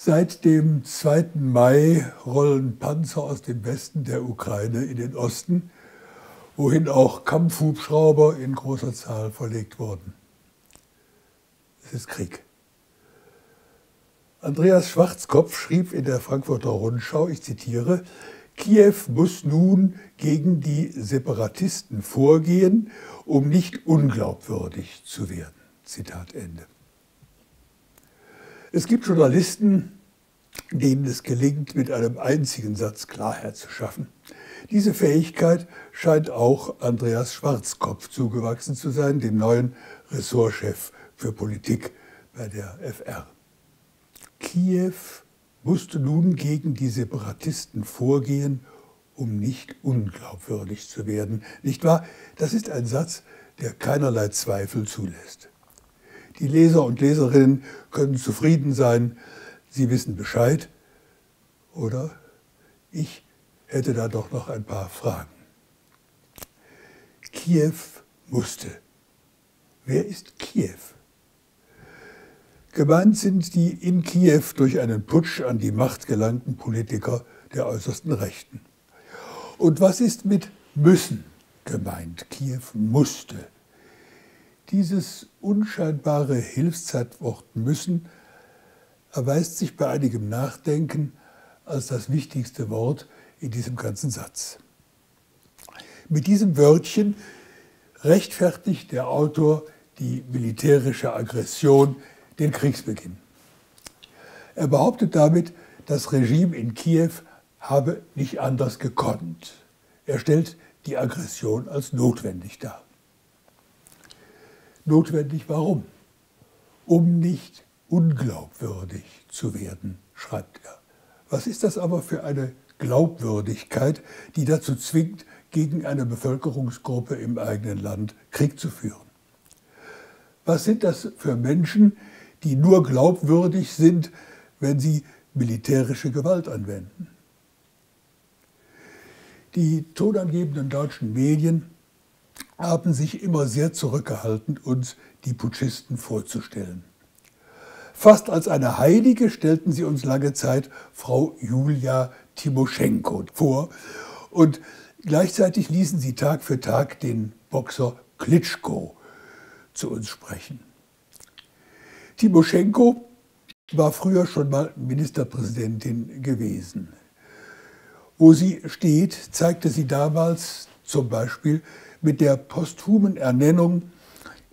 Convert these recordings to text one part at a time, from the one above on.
Seit dem 2. Mai rollen Panzer aus dem Westen der Ukraine in den Osten, wohin auch Kampfhubschrauber in großer Zahl verlegt wurden. Es ist Krieg. Andreas Schwarzkopf schrieb in der Frankfurter Rundschau, ich zitiere, Kiew muss nun gegen die Separatisten vorgehen, um nicht unglaubwürdig zu werden. Zitat Ende. Es gibt Journalisten, denen es gelingt, mit einem einzigen Satz Klarheit zu schaffen. Diese Fähigkeit scheint auch Andreas Schwarzkopf zugewachsen zu sein, dem neuen Ressortchef für Politik bei der FR. Kiew musste nun gegen die Separatisten vorgehen, um nicht unglaubwürdig zu werden. Nicht wahr? Das ist ein Satz, der keinerlei Zweifel zulässt. Die Leser und Leserinnen können zufrieden sein, sie wissen Bescheid. Oder ich hätte da doch noch ein paar Fragen. Kiew musste. Wer ist Kiew? Gemeint sind die in Kiew durch einen Putsch an die Macht gelangten Politiker der äußersten Rechten. Und was ist mit müssen gemeint? Kiew musste. Dieses unscheinbare Hilfszeitwort müssen erweist sich bei einigem Nachdenken als das wichtigste Wort in diesem ganzen Satz. Mit diesem Wörtchen rechtfertigt der Autor die militärische Aggression, den Kriegsbeginn. Er behauptet damit, das Regime in Kiew habe nicht anders gekonnt. Er stellt die Aggression als notwendig dar. Notwendig warum? Um nicht unglaubwürdig zu werden, schreibt er. Was ist das aber für eine Glaubwürdigkeit, die dazu zwingt, gegen eine Bevölkerungsgruppe im eigenen Land Krieg zu führen? Was sind das für Menschen, die nur glaubwürdig sind, wenn sie militärische Gewalt anwenden? Die tonangebenden deutschen Medien haben sich immer sehr zurückgehalten, uns die Putschisten vorzustellen. Fast als eine Heilige stellten sie uns lange Zeit Frau Julia Timoschenko vor und gleichzeitig ließen sie Tag für Tag den Boxer Klitschko zu uns sprechen. Timoschenko war früher schon mal Ministerpräsidentin gewesen. Wo sie steht, zeigte sie damals zum Beispiel mit der posthumen Ernennung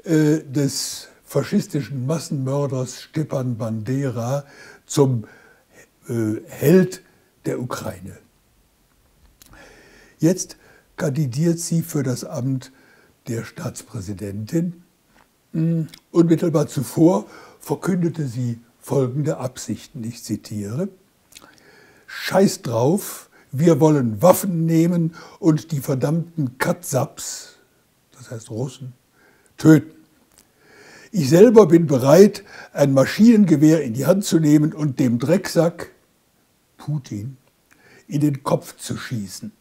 äh, des faschistischen Massenmörders Stepan Bandera zum äh, Held der Ukraine. Jetzt kandidiert sie für das Amt der Staatspräsidentin. Hm, unmittelbar zuvor verkündete sie folgende Absichten, ich zitiere, Scheiß drauf, wir wollen Waffen nehmen und die verdammten Katsaps, das heißt Russen, töten. Ich selber bin bereit, ein Maschinengewehr in die Hand zu nehmen und dem Drecksack Putin in den Kopf zu schießen.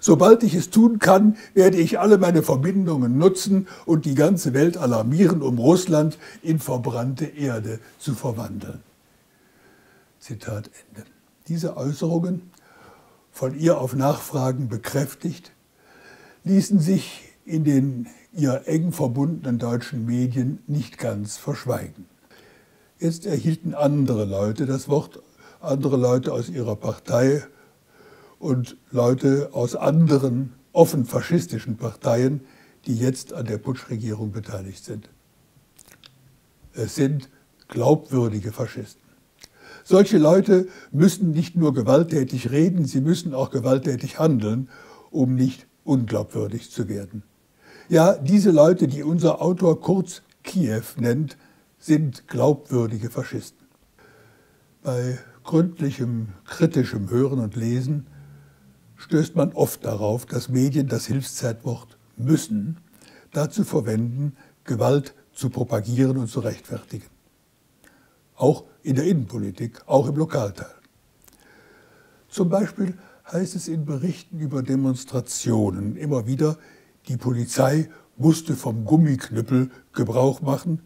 Sobald ich es tun kann, werde ich alle meine Verbindungen nutzen und die ganze Welt alarmieren, um Russland in verbrannte Erde zu verwandeln. Zitat Ende. Diese Äußerungen von ihr auf Nachfragen bekräftigt, ließen sich in den ihr eng verbundenen deutschen Medien nicht ganz verschweigen. Jetzt erhielten andere Leute das Wort, andere Leute aus ihrer Partei und Leute aus anderen offen faschistischen Parteien, die jetzt an der Putschregierung beteiligt sind. Es sind glaubwürdige Faschisten. Solche Leute müssen nicht nur gewalttätig reden, sie müssen auch gewalttätig handeln, um nicht unglaubwürdig zu werden. Ja, diese Leute, die unser Autor kurz Kiew nennt, sind glaubwürdige Faschisten. Bei gründlichem, kritischem Hören und Lesen stößt man oft darauf, dass Medien das Hilfszeitwort müssen dazu verwenden, Gewalt zu propagieren und zu rechtfertigen. Auch in der Innenpolitik, auch im Lokalteil. Zum Beispiel heißt es in Berichten über Demonstrationen immer wieder, die Polizei musste vom Gummiknüppel Gebrauch machen,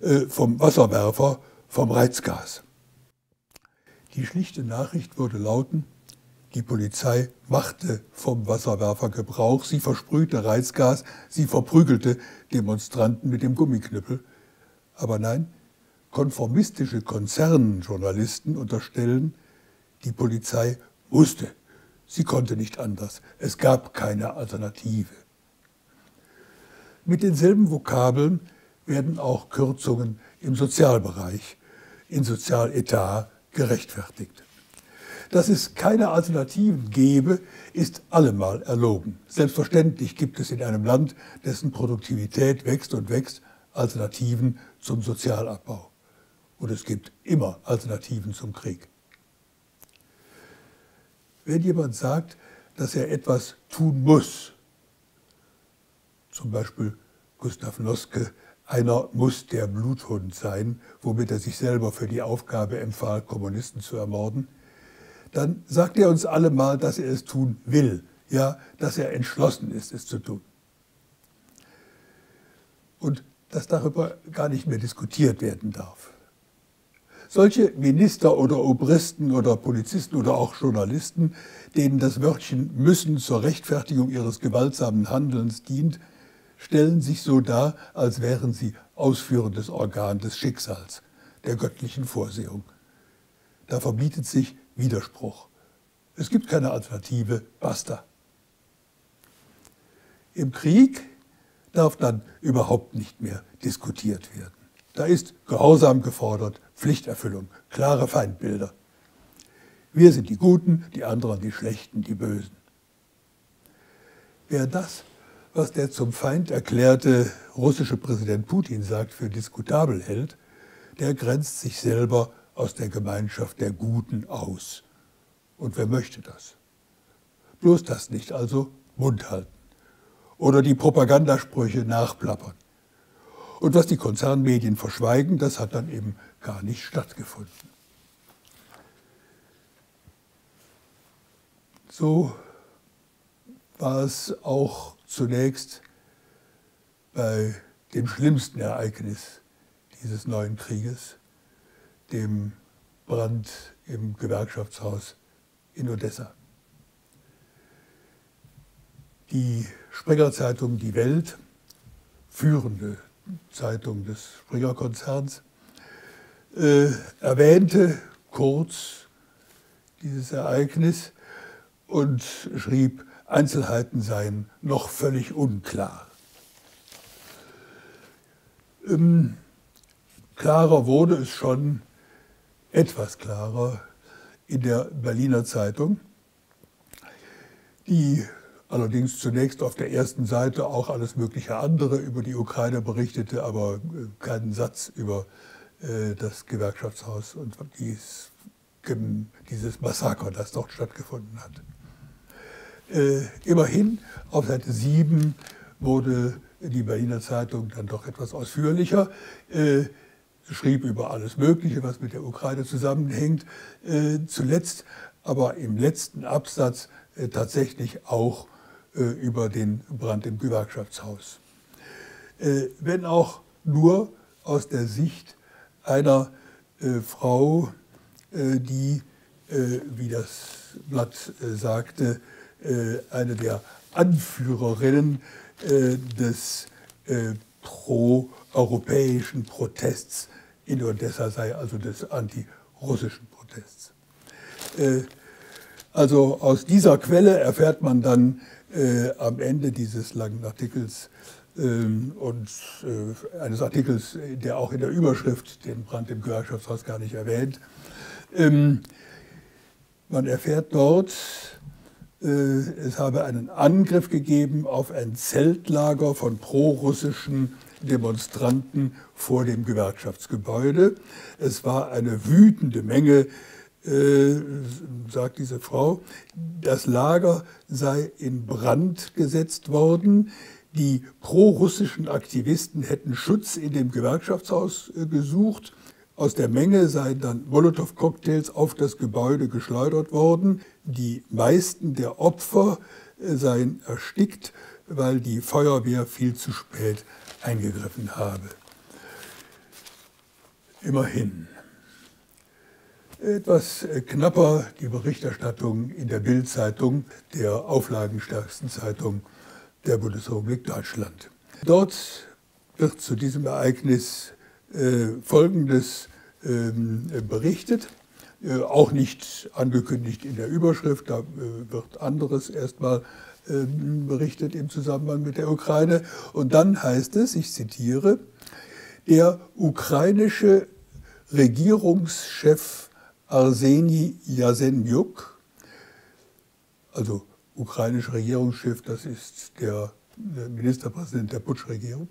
äh, vom Wasserwerfer, vom Reizgas. Die schlichte Nachricht würde lauten, die Polizei machte vom Wasserwerfer Gebrauch, sie versprühte Reizgas, sie verprügelte Demonstranten mit dem Gummiknüppel. Aber nein, konformistische Konzernjournalisten unterstellen, die Polizei musste. Sie konnte nicht anders. Es gab keine Alternative. Mit denselben Vokabeln werden auch Kürzungen im Sozialbereich, in Sozialetat gerechtfertigt. Dass es keine Alternativen gäbe, ist allemal erlogen. Selbstverständlich gibt es in einem Land, dessen Produktivität wächst und wächst, Alternativen zum Sozialabbau. Und es gibt immer Alternativen zum Krieg. Wenn jemand sagt, dass er etwas tun muss, zum Beispiel Gustav Noske, einer muss der Bluthund sein, womit er sich selber für die Aufgabe empfahl, Kommunisten zu ermorden, dann sagt er uns alle mal, dass er es tun will, ja, dass er entschlossen ist, es zu tun. Und dass darüber gar nicht mehr diskutiert werden darf. Solche Minister oder Obristen oder Polizisten oder auch Journalisten, denen das Wörtchen müssen zur Rechtfertigung ihres gewaltsamen Handelns dient, stellen sich so dar, als wären sie ausführendes Organ des Schicksals, der göttlichen Vorsehung. Da verbietet sich Widerspruch. Es gibt keine Alternative, basta. Im Krieg darf dann überhaupt nicht mehr diskutiert werden. Da ist Gehorsam gefordert, Pflichterfüllung, klare Feindbilder. Wir sind die Guten, die anderen die Schlechten, die Bösen. Wer das, was der zum Feind erklärte russische Präsident Putin sagt, für diskutabel hält, der grenzt sich selber aus der Gemeinschaft der Guten aus. Und wer möchte das? Bloß das nicht, also Mund halten. Oder die Propagandasprüche nachplappern. Und was die Konzernmedien verschweigen, das hat dann eben gar nicht stattgefunden. So war es auch zunächst bei dem schlimmsten Ereignis dieses neuen Krieges, dem Brand im Gewerkschaftshaus in Odessa. Die Springer-Zeitung Die Welt, führende Zeitung des Springer-Konzerns, äh, erwähnte kurz dieses Ereignis und schrieb, Einzelheiten seien noch völlig unklar. Ähm, klarer wurde es schon etwas klarer in der Berliner Zeitung, die allerdings zunächst auf der ersten Seite auch alles mögliche andere über die Ukraine berichtete, aber äh, keinen Satz über äh, das Gewerkschaftshaus und dies, dieses Massaker, das dort stattgefunden hat. Äh, immerhin auf Seite 7 wurde die Berliner Zeitung dann doch etwas ausführlicher schrieb über alles Mögliche, was mit der Ukraine zusammenhängt. Äh, zuletzt aber im letzten Absatz äh, tatsächlich auch äh, über den Brand im Gewerkschaftshaus. Äh, wenn auch nur aus der Sicht einer äh, Frau, äh, die, wie das Blatt sagte, eine der Anführerinnen des pro-europäischen Protests in Odessa sei, also des antirussischen Protests. Äh, also aus dieser Quelle erfährt man dann äh, am Ende dieses langen Artikels und äh, eines Artikels, der auch in der Überschrift den Brand im Gewerkschaftshaus gar nicht erwähnt. Ähm, man erfährt dort, äh, es habe einen Angriff gegeben auf ein Zeltlager von prorussischen Demonstranten vor dem Gewerkschaftsgebäude. Es war eine wütende Menge, äh, sagt diese Frau. Das Lager sei in Brand gesetzt worden. Die prorussischen Aktivisten hätten Schutz in dem Gewerkschaftshaus äh, gesucht. Aus der Menge seien dann Molotow-Cocktails auf das Gebäude geschleudert worden. Die meisten der Opfer äh, seien erstickt, weil die Feuerwehr viel zu spät eingegriffen habe. Immerhin. Etwas äh, knapper die Berichterstattung in der Bild-Zeitung, der auflagenstärksten Zeitung der Bundesrepublik Deutschland. Dort wird zu diesem Ereignis äh, Folgendes ähm, berichtet, äh, auch nicht angekündigt in der Überschrift, da äh, wird anderes erstmal ähm, berichtet im Zusammenhang mit der Ukraine. Und dann heißt es, ich zitiere, der ukrainische Regierungschef Arseni Jasenjuk, also ukrainischer Regierungschef, das ist der Ministerpräsident der Putschregierung,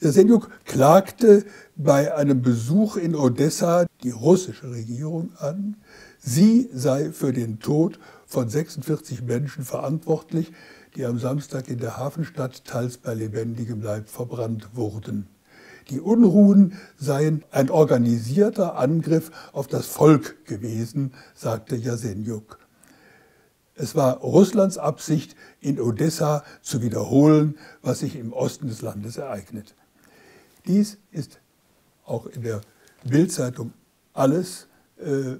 Jasenjuk klagte bei einem Besuch in Odessa die russische Regierung an, sie sei für den Tod von 46 Menschen verantwortlich, die am Samstag in der Hafenstadt teils bei lebendigem Leib verbrannt wurden. Die Unruhen seien ein organisierter Angriff auf das Volk gewesen, sagte Jasenjuk. Es war Russlands Absicht, in Odessa zu wiederholen, was sich im Osten des Landes ereignet. Dies ist auch in der Bildzeitung alles, äh,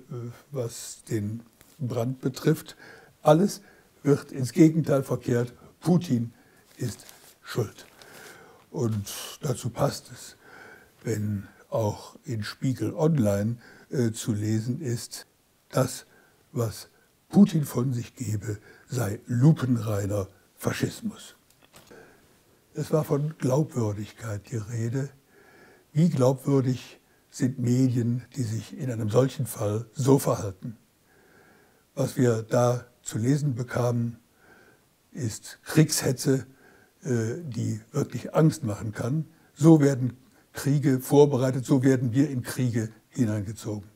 was den Brand betrifft. Alles wird ins Gegenteil verkehrt. Putin ist schuld. Und dazu passt es, wenn auch in Spiegel Online äh, zu lesen ist, das, was Putin von sich gebe, sei lupenreiner Faschismus. Es war von Glaubwürdigkeit die Rede. Wie glaubwürdig sind Medien, die sich in einem solchen Fall so verhalten? Was wir da zu lesen bekamen, ist Kriegshetze, äh, die wirklich Angst machen kann. So werden Kriege vorbereitet, so werden wir in Kriege hineingezogen.